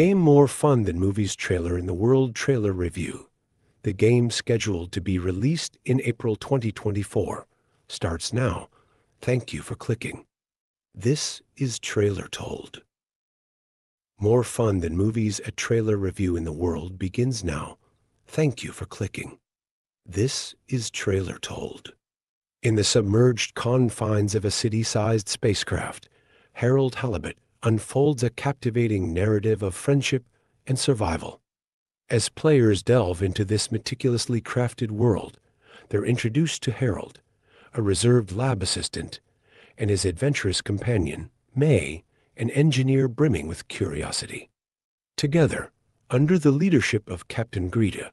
game more fun than movies trailer in the World Trailer Review. The game scheduled to be released in April 2024 starts now. Thank you for clicking. This is Trailer Told. More fun than movies a trailer review in the world begins now. Thank you for clicking. This is Trailer Told. In the submerged confines of a city-sized spacecraft, Harold Halibut unfolds a captivating narrative of friendship and survival. As players delve into this meticulously crafted world, they're introduced to Harold, a reserved lab assistant, and his adventurous companion, May, an engineer brimming with curiosity. Together, under the leadership of Captain Greta,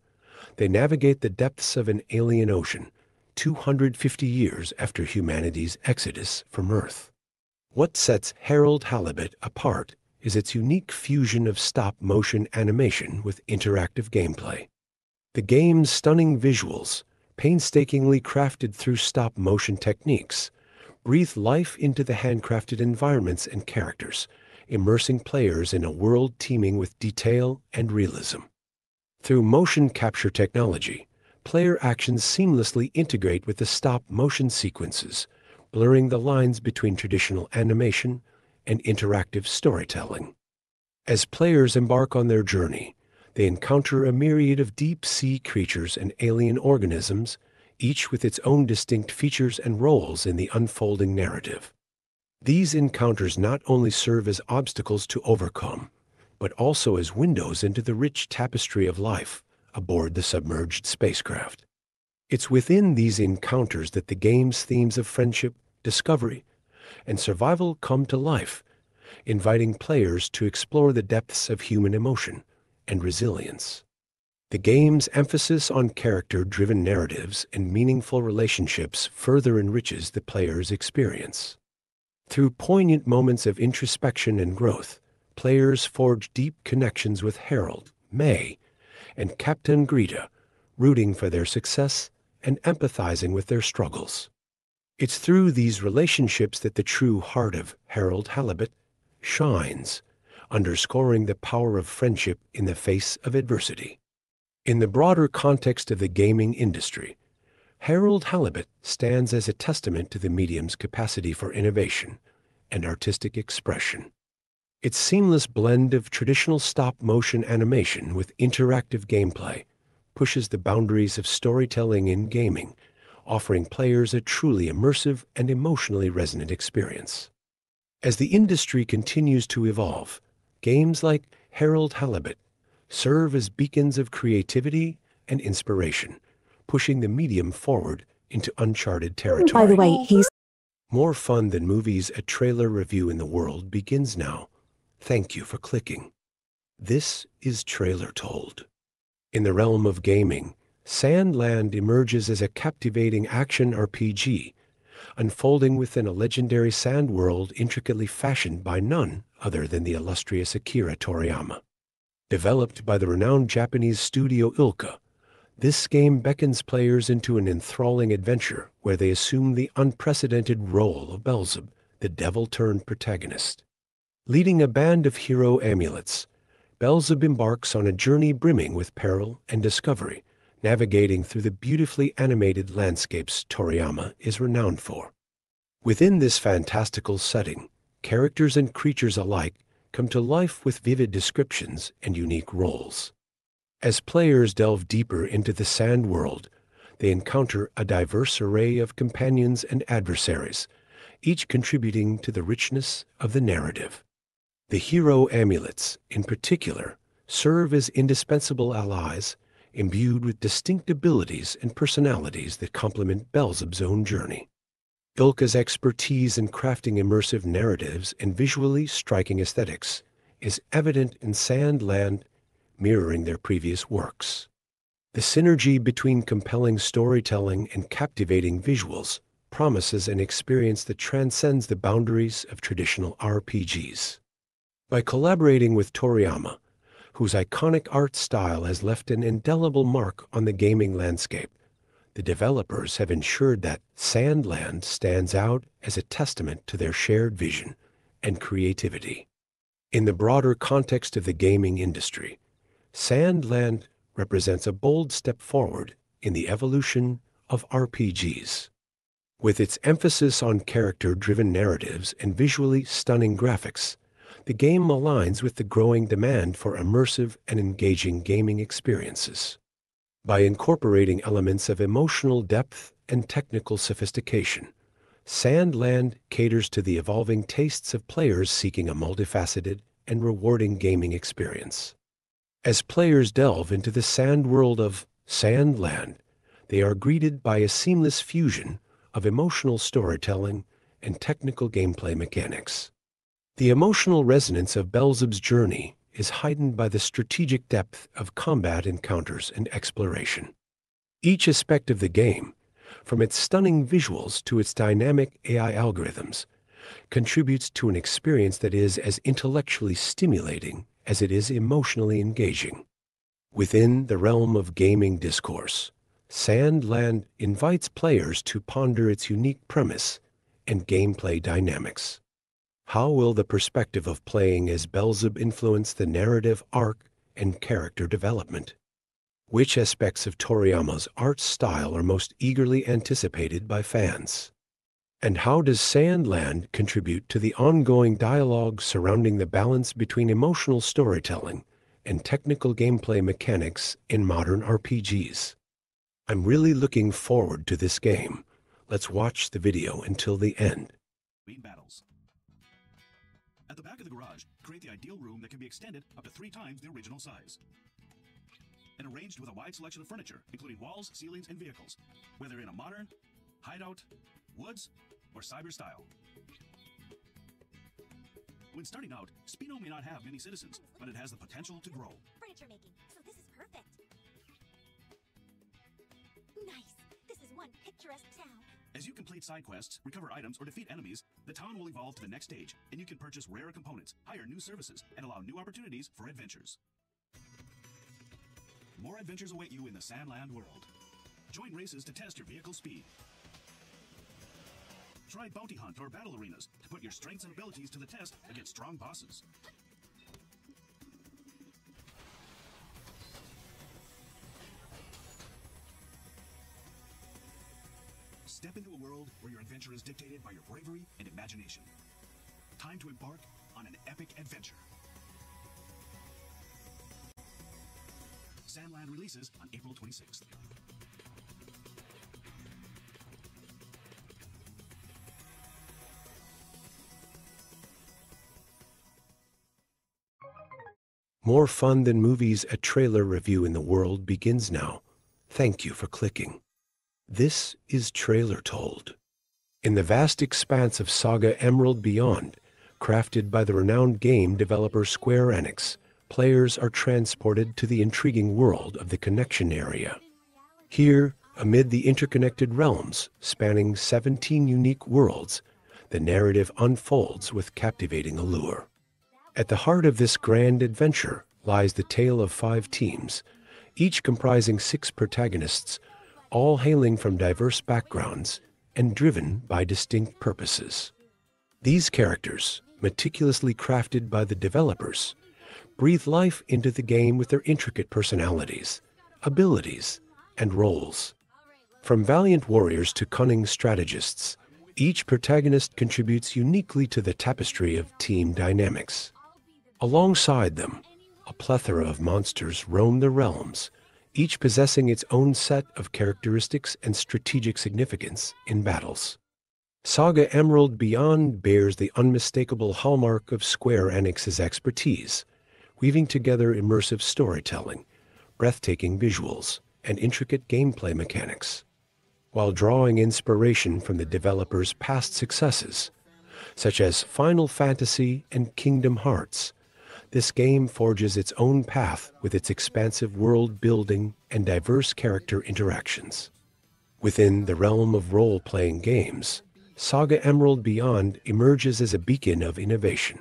they navigate the depths of an alien ocean 250 years after humanity's exodus from Earth. What sets Harold Halibut apart is its unique fusion of stop-motion animation with interactive gameplay. The game's stunning visuals, painstakingly crafted through stop-motion techniques, breathe life into the handcrafted environments and characters, immersing players in a world teeming with detail and realism. Through motion capture technology, player actions seamlessly integrate with the stop-motion sequences, blurring the lines between traditional animation and interactive storytelling. As players embark on their journey, they encounter a myriad of deep-sea creatures and alien organisms, each with its own distinct features and roles in the unfolding narrative. These encounters not only serve as obstacles to overcome, but also as windows into the rich tapestry of life aboard the submerged spacecraft. It's within these encounters that the game's themes of friendship, discovery, and survival come to life, inviting players to explore the depths of human emotion and resilience. The game's emphasis on character-driven narratives and meaningful relationships further enriches the player's experience. Through poignant moments of introspection and growth, players forge deep connections with Harold, May, and Captain Greta, rooting for their success and empathizing with their struggles. It's through these relationships that the true heart of Harold Halibut shines, underscoring the power of friendship in the face of adversity. In the broader context of the gaming industry, Harold Halibut stands as a testament to the medium's capacity for innovation and artistic expression. Its seamless blend of traditional stop-motion animation with interactive gameplay pushes the boundaries of storytelling in gaming offering players a truly immersive and emotionally resonant experience. As the industry continues to evolve, games like Harold Halibut serve as beacons of creativity and inspiration, pushing the medium forward into uncharted territory. By the way, he's More fun than movies a trailer review in the world begins now. Thank you for clicking. This is Trailer Told. In the realm of gaming, Sandland emerges as a captivating action RPG, unfolding within a legendary sand world intricately fashioned by none other than the illustrious Akira Toriyama. Developed by the renowned Japanese studio ILCA, this game beckons players into an enthralling adventure where they assume the unprecedented role of Belzeb, the devil-turned protagonist. Leading a band of hero amulets, Belzeb embarks on a journey brimming with peril and discovery, navigating through the beautifully animated landscapes Toriyama is renowned for. Within this fantastical setting, characters and creatures alike come to life with vivid descriptions and unique roles. As players delve deeper into the sand world, they encounter a diverse array of companions and adversaries, each contributing to the richness of the narrative. The hero amulets, in particular, serve as indispensable allies imbued with distinct abilities and personalities that complement Belzeb's own journey. ILCA's expertise in crafting immersive narratives and visually striking aesthetics is evident in Sandland, mirroring their previous works. The synergy between compelling storytelling and captivating visuals promises an experience that transcends the boundaries of traditional RPGs. By collaborating with Toriyama, whose iconic art style has left an indelible mark on the gaming landscape. The developers have ensured that Sandland stands out as a testament to their shared vision and creativity. In the broader context of the gaming industry, Sandland represents a bold step forward in the evolution of RPGs. With its emphasis on character-driven narratives and visually stunning graphics, the game aligns with the growing demand for immersive and engaging gaming experiences. By incorporating elements of emotional depth and technical sophistication, Sandland caters to the evolving tastes of players seeking a multifaceted and rewarding gaming experience. As players delve into the sand world of Sandland, they are greeted by a seamless fusion of emotional storytelling and technical gameplay mechanics. The emotional resonance of Beelzebub's journey is heightened by the strategic depth of combat encounters and exploration. Each aspect of the game, from its stunning visuals to its dynamic AI algorithms, contributes to an experience that is as intellectually stimulating as it is emotionally engaging. Within the realm of gaming discourse, Sandland invites players to ponder its unique premise and gameplay dynamics. How will the perspective of playing as Beelzebub influence the narrative arc and character development? Which aspects of Toriyama's art style are most eagerly anticipated by fans? And how does Sandland contribute to the ongoing dialogue surrounding the balance between emotional storytelling and technical gameplay mechanics in modern RPGs? I'm really looking forward to this game. Let's watch the video until the end. battles. At the back of the garage, create the ideal room that can be extended up to three times the original size. And arranged with a wide selection of furniture, including walls, ceilings, and vehicles, whether in a modern, hideout, woods, or cyber style. When starting out, Spino may not have many citizens, but it has the potential to grow. Furniture making, so this is perfect. Nice. This is one picturesque town. As you complete side quests, recover items, or defeat enemies, the town will evolve to the next stage, and you can purchase rare components, hire new services, and allow new opportunities for adventures. More adventures await you in the Sandland world. Join races to test your vehicle speed. Try bounty hunt or battle arenas to put your strengths and abilities to the test against strong bosses. Step into a world where your adventure is dictated by your bravery and imagination. Time to embark on an epic adventure. Sandland releases on April 26th. More fun than movies, a trailer review in the world begins now. Thank you for clicking. This is Trailer Told. In the vast expanse of Saga Emerald Beyond, crafted by the renowned game developer Square Enix, players are transported to the intriguing world of the Connection Area. Here, amid the interconnected realms spanning 17 unique worlds, the narrative unfolds with captivating allure. At the heart of this grand adventure lies the tale of five teams, each comprising six protagonists, all hailing from diverse backgrounds and driven by distinct purposes. These characters, meticulously crafted by the developers, breathe life into the game with their intricate personalities, abilities, and roles. From valiant warriors to cunning strategists, each protagonist contributes uniquely to the tapestry of team dynamics. Alongside them, a plethora of monsters roam the realms, each possessing its own set of characteristics and strategic significance in battles. Saga Emerald Beyond bears the unmistakable hallmark of Square Enix's expertise, weaving together immersive storytelling, breathtaking visuals, and intricate gameplay mechanics, while drawing inspiration from the developer's past successes, such as Final Fantasy and Kingdom Hearts. This game forges its own path with its expansive world building and diverse character interactions. Within the realm of role playing games, Saga Emerald Beyond emerges as a beacon of innovation,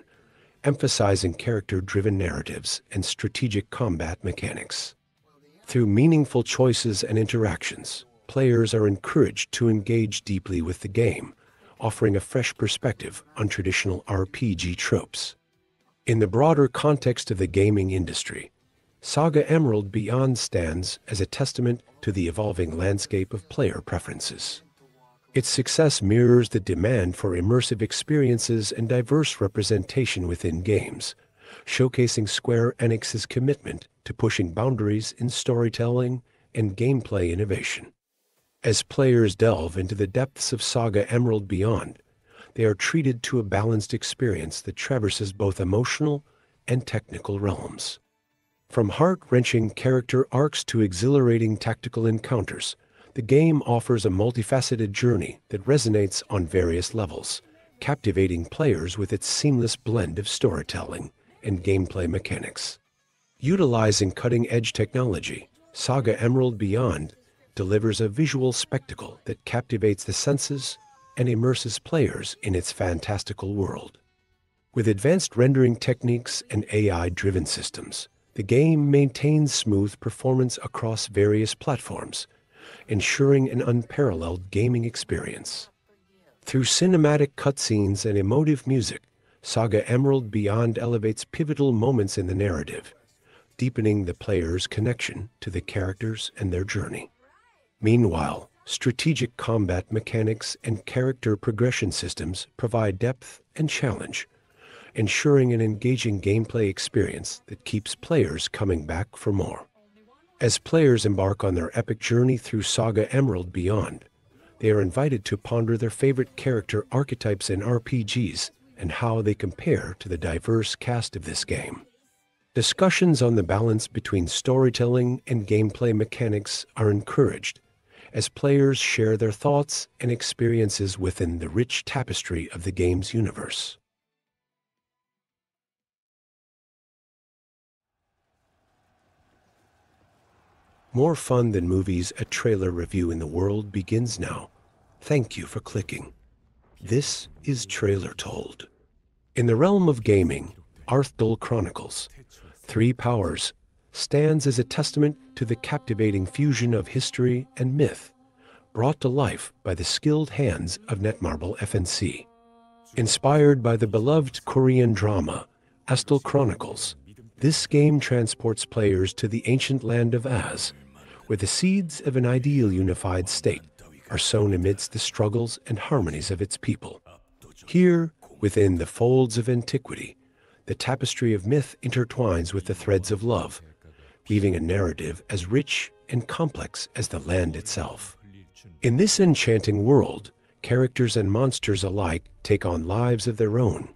emphasizing character driven narratives and strategic combat mechanics. Through meaningful choices and interactions, players are encouraged to engage deeply with the game, offering a fresh perspective on traditional RPG tropes. In the broader context of the gaming industry, Saga Emerald Beyond stands as a testament to the evolving landscape of player preferences. Its success mirrors the demand for immersive experiences and diverse representation within games, showcasing Square Enix's commitment to pushing boundaries in storytelling and gameplay innovation. As players delve into the depths of Saga Emerald Beyond, they are treated to a balanced experience that traverses both emotional and technical realms. From heart-wrenching character arcs to exhilarating tactical encounters, the game offers a multifaceted journey that resonates on various levels, captivating players with its seamless blend of storytelling and gameplay mechanics. Utilizing cutting-edge technology, Saga Emerald Beyond delivers a visual spectacle that captivates the senses and immerses players in its fantastical world. With advanced rendering techniques and AI-driven systems, the game maintains smooth performance across various platforms, ensuring an unparalleled gaming experience. Through cinematic cutscenes and emotive music, Saga Emerald Beyond elevates pivotal moments in the narrative, deepening the player's connection to the characters and their journey. Meanwhile, strategic combat mechanics and character progression systems provide depth and challenge, ensuring an engaging gameplay experience that keeps players coming back for more. As players embark on their epic journey through Saga Emerald Beyond, they are invited to ponder their favorite character archetypes in RPGs and how they compare to the diverse cast of this game. Discussions on the balance between storytelling and gameplay mechanics are encouraged as players share their thoughts and experiences within the rich tapestry of the game's universe. More fun than movies, a trailer review in the world begins now. Thank you for clicking. This is Trailer Told. In the realm of gaming, Arthdal Chronicles, Three Powers, stands as a testament to the captivating fusion of history and myth brought to life by the skilled hands of Netmarble FNC. Inspired by the beloved Korean drama, Arthdal Chronicles, this game transports players to the ancient land of Arth, where the seeds of an ideal unified state are sown amidst the struggles and harmonies of its people. Here, within the folds of antiquity, the tapestry of myth intertwines with the threads of love, weaving a narrative as rich and complex as the land itself. In this enchanting world, characters and monsters alike take on lives of their own,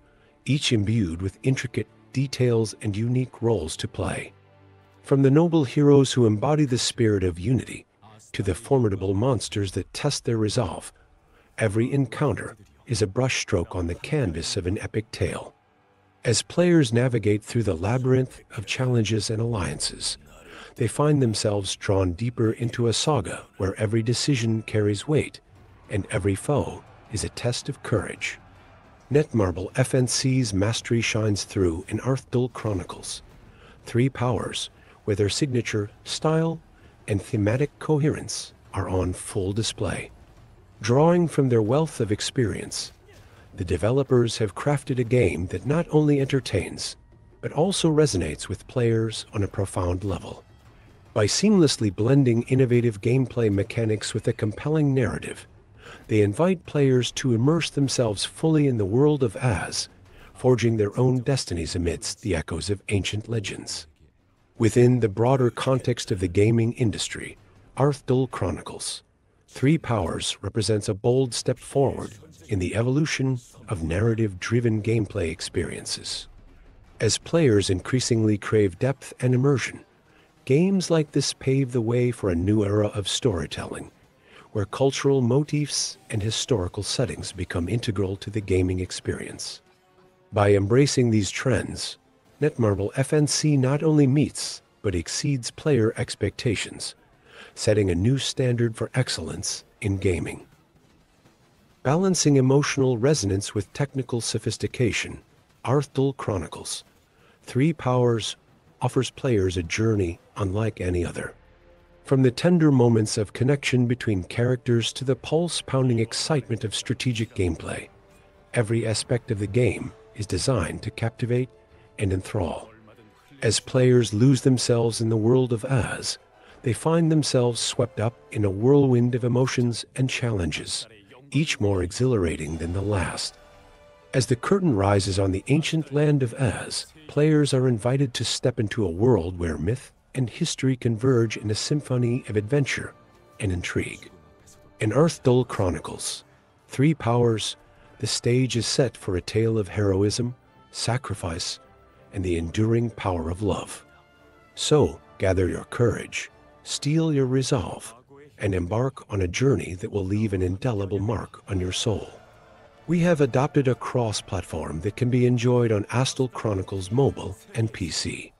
each imbued with intricate details and unique roles to play. From the noble heroes who embody the spirit of unity to the formidable monsters that test their resolve, every encounter is a brushstroke on the canvas of an epic tale. As players navigate through the labyrinth of challenges and alliances, they find themselves drawn deeper into a saga where every decision carries weight and every foe is a test of courage. Netmarble FNC's mastery shines through in Arthdal Chronicles. Three powers where their signature style and thematic coherence are on full display. Drawing from their wealth of experience, the developers have crafted a game that not only entertains, but also resonates with players on a profound level. By seamlessly blending innovative gameplay mechanics with a compelling narrative, they invite players to immerse themselves fully in the world of Arth, forging their own destinies amidst the echoes of ancient legends. Within the broader context of the gaming industry, Arthdal Chronicles, Three Powers represents a bold step forward in the evolution of narrative-driven gameplay experiences. As players increasingly crave depth and immersion, Games like this pave the way for a new era of storytelling, where cultural motifs and historical settings become integral to the gaming experience. By embracing these trends, Netmarble FNC not only meets but exceeds player expectations, setting a new standard for excellence in gaming. Balancing emotional resonance with technical sophistication, Arthdal Chronicles, Three Powers offers players a journey unlike any other. From the tender moments of connection between characters to the pulse-pounding excitement of strategic gameplay, every aspect of the game is designed to captivate and enthrall. As players lose themselves in the world of Arth, they find themselves swept up in a whirlwind of emotions and challenges, each more exhilarating than the last. As the curtain rises on the ancient land of Arth, players are invited to step into a world where myth and history converge in a symphony of adventure and intrigue. In Arthdal Chronicles, Three Powers, the stage is set for a tale of heroism, sacrifice, and the enduring power of love. So, gather your courage, steel your resolve, and embark on a journey that will leave an indelible mark on your soul. We have adopted a cross platform that can be enjoyed on Arthdal Chronicles mobile and PC.